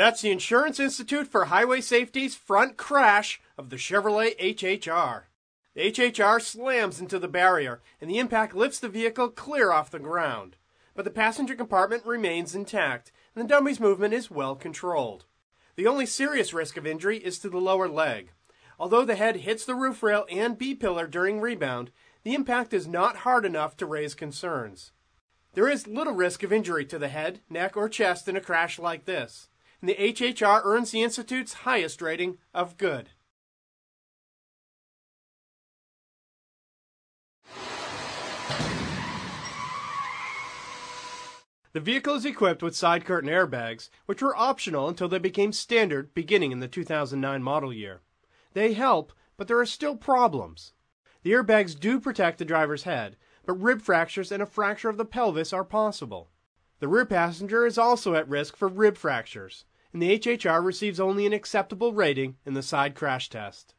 That's the Insurance Institute for Highway Safety's front crash of the Chevrolet HHR. The HHR slams into the barrier, and the impact lifts the vehicle clear off the ground. But the passenger compartment remains intact, and the dummy's movement is well controlled. The only serious risk of injury is to the lower leg. Although the head hits the roof rail and B pillar during rebound, the impact is not hard enough to raise concerns. There is little risk of injury to the head, neck, or chest in a crash like this, and the HHR earns the Institute's highest rating of good. The vehicle is equipped with side curtain airbags, which were optional until they became standard beginning in the 2009 model year. They help, but there are still problems. The airbags do protect the driver's head, but rib fractures and a fracture of the pelvis are possible. The rear passenger is also at risk for rib fractures, and the HHR receives only an acceptable rating in the side crash test.